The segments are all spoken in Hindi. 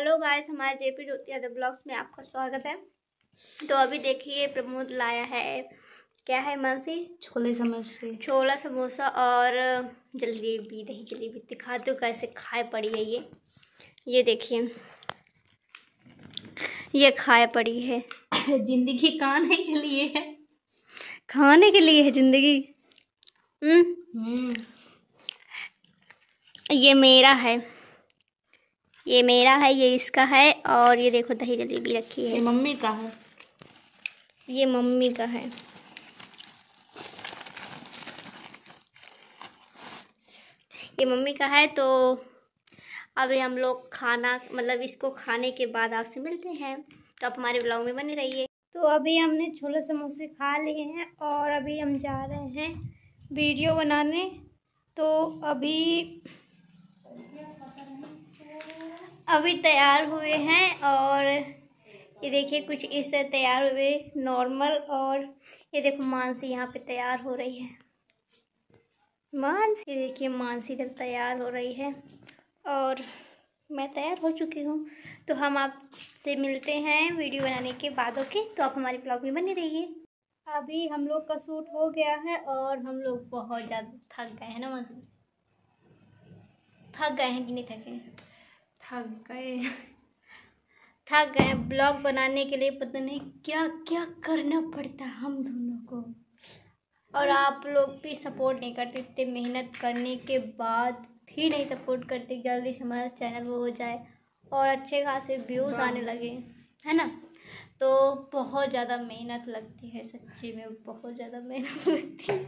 हेलो गाइस हमारे जेपी ज्योति यादव ब्लॉग्स में आपका स्वागत है। तो अभी देखिए प्रमोद लाया है क्या है मानसी? छोले समोसे। छोला समोसा और जलेबी दही जलेबी दिखा दो कैसे खाए पड़ी है ये। ये देखिए ये खाए पड़ी है। ज़िंदगी खाने के लिए है। खाने के लिए है ज़िंदगी? हम्म। हम्म। ये मेरा है। ये मेरा है ये इसका है और ये देखो दही जलेबी रखी है। ये मम्मी का है। ये मम्मी का है। ये मम्मी का है तो अभी हम लोग खाना मतलब इसको खाने के बाद आपसे मिलते हैं। तो आप हमारे ब्लॉग में बने रहिए। तो अभी हमने छोले समोसे खा लिए हैं और अभी हम जा रहे हैं वीडियो बनाने। तो अभी अभी तैयार हुए हैं और ये देखिए कुछ इस तरह तैयार हुए नॉर्मल और ये देखो मानसी यहाँ पे तैयार हो रही है। मानसी देखिए मानसी तक तैयार हो रही है और मैं तैयार हो चुकी हूँ। तो हम आपसे मिलते हैं वीडियो बनाने के बाद, ओके? तो आप हमारे ब्लॉग में बने रहिए। अभी हम लोग का सूट हो गया है और हम लोग बहुत ज़्यादा थक गए हैं ना मानसी? थक गए हैं कि नहीं थके? थक गए। थक गए। ब्लॉग बनाने के लिए पता नहीं क्या क्या करना पड़ता है हम दोनों को। और आप लोग भी सपोर्ट नहीं करते इतने मेहनत करने के बाद भी नहीं सपोर्ट करते जल्दी से हमारा चैनल वो हो जाए और अच्छे खासे व्यूज़ आने लगे है ना? तो बहुत ज़्यादा मेहनत लगती है सच्ची में बहुत ज़्यादा मेहनत लगती है।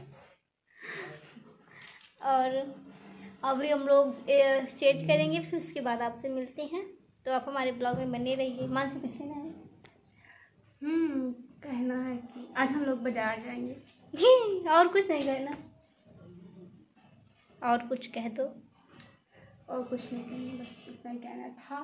और अभी हम लोग चेंज करेंगे फिर उसके बाद आपसे मिलते हैं। तो आप हमारे ब्लॉग में बने रहिए। मान से कुछ कहना है? हम्म कहना है कि आज हम लोग बाज़ार जाएँगे। और कुछ नहीं कहना। और कुछ कह दो। और कुछ नहीं कहना बस इतना कहना था।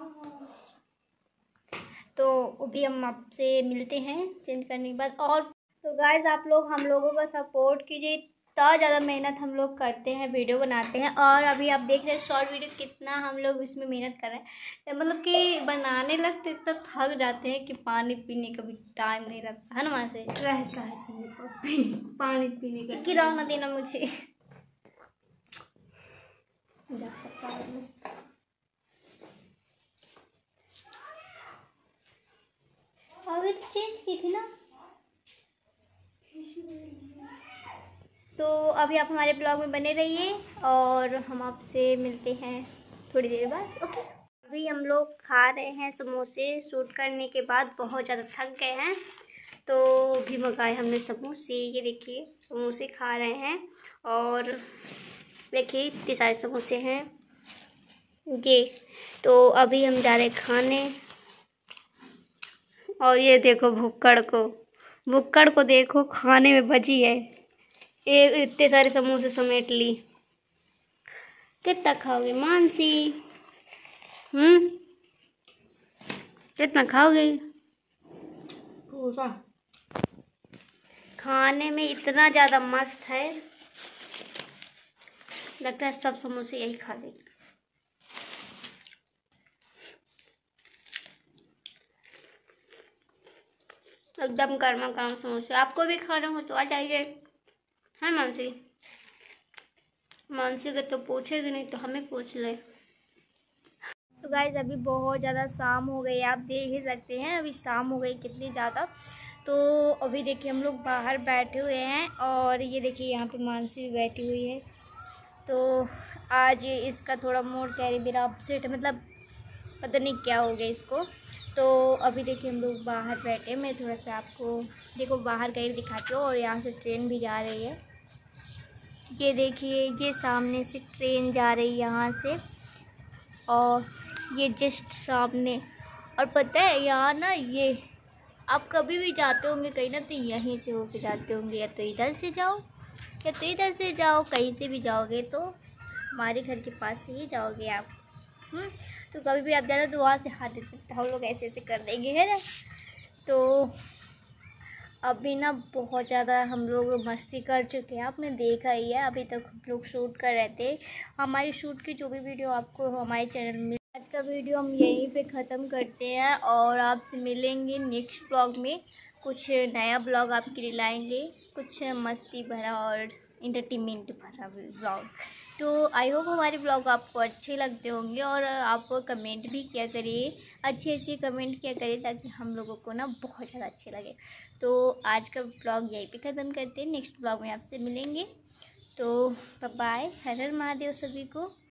तो अभी हम आपसे मिलते हैं चेंज करने के बाद। और तो गाइज़ आप लोग हम लोगों का सपोर्ट कीजिए। इतना ज़्यादा मेहनत हम लोग करते हैं वीडियो बनाते हैं और अभी आप देख रहे हैं शॉर्ट वीडियो कितना हम लोग इसमें मेहनत कर रहे हैं मतलब कि बनाने लगते इतना थक जाते हैं कि पानी पीने का भी टाइम नहीं रहता है ना वहाँ से रहता है पीने को पानी पीने का गिराव ना देना मुझे। अभी तो चेंज की थी ना तो अभी आप हमारे ब्लॉग में बने रहिए और हम आपसे मिलते हैं थोड़ी देर बाद, ओके? अभी हम लोग खा रहे हैं समोसे। शूट करने के बाद बहुत ज़्यादा थक गए हैं तो भी मंगाए हमने समोसे। ये देखिए, समोसे खा रहे हैं और देखिए, इतने सारे समोसे हैं। ये तो अभी हम जा रहे खाने। और ये देखो, भुक्कड़ को। भुक्कड़ को देखो, खाने में भजी है। ये इतने सारे समोसे समेट ली। कितना खाओगे मानसी? हम्म? कितना खाओगे? पूरा खाने में इतना ज़्यादा मस्त है। लगता है सब समोसे यही खा लेगी। एकदम गर्मा गर्म समोसे। आपको भी खाना हो तो आ जाइए। है मानसी। मानसी के तो पूछेगी नहीं तो हमें पूछ ले। तो गाइज़ अभी बहुत ज़्यादा शाम हो गई, आप देख ही सकते हैं, अभी शाम हो गई कितनी ज़्यादा। तो अभी देखिए हम लोग बाहर बैठे हुए हैं और ये देखिए यहाँ पे मानसी भी बैठी हुई है। तो आज इसका थोड़ा मूड कैरी मेरा अपसेट है मतलब पता नहीं क्या हो गया इसको। तो अभी देखिए हम लोग बाहर बैठे मैं थोड़ा सा आपको, देखो बाहर गई दिखाती हूँ और यहाँ से ट्रेन भी जा रही है। ये देखिए ये सामने से ट्रेन जा रही है यहाँ से। और ये जस्ट सामने। और पता है यहाँ ना ये आप कभी भी जाते होंगे कहीं ना तो यहीं से होके जाते होंगे। या तो इधर से जाओ या तो इधर से जाओ कहीं से भी जाओगे तो हमारे घर के पास से ही जाओगे आप। हम्म, तो कभी भी आप जाना तो वहाँ से हाथ देते हम लोग ऐसे ऐसे कर देंगे है ना? तो अभी ना बहुत ज़्यादा हम लोग मस्ती कर चुके हैं। आपने देखा ही है, अभी तक हम लोग शूट कर रहे थे। हमारी शूट की जो भी वीडियो आपको हमारे चैनल में आज का वीडियो हम यहीं पे ख़त्म करते हैं और आपसे मिलेंगे नेक्स्ट ब्लॉग में। कुछ नया ब्लॉग आपके लिए लाएँगे, कुछ मस्ती भरा और इंटरटेनमेंट भरा ब्लॉग तो आई होप हमारे ब्लॉग आपको अच्छे लगते होंगे और आप कमेंट भी किया करिए अच्छे अच्छे कमेंट किया करिए ताकि हम लोगों को ना बहुत ज़्यादा अच्छे लगे। तो आज का ब्लॉग यहीं पे ख़त्म करते हैं। नेक्स्ट ब्लॉग में आपसे मिलेंगे। तो बाय हर हर महादेव सभी को।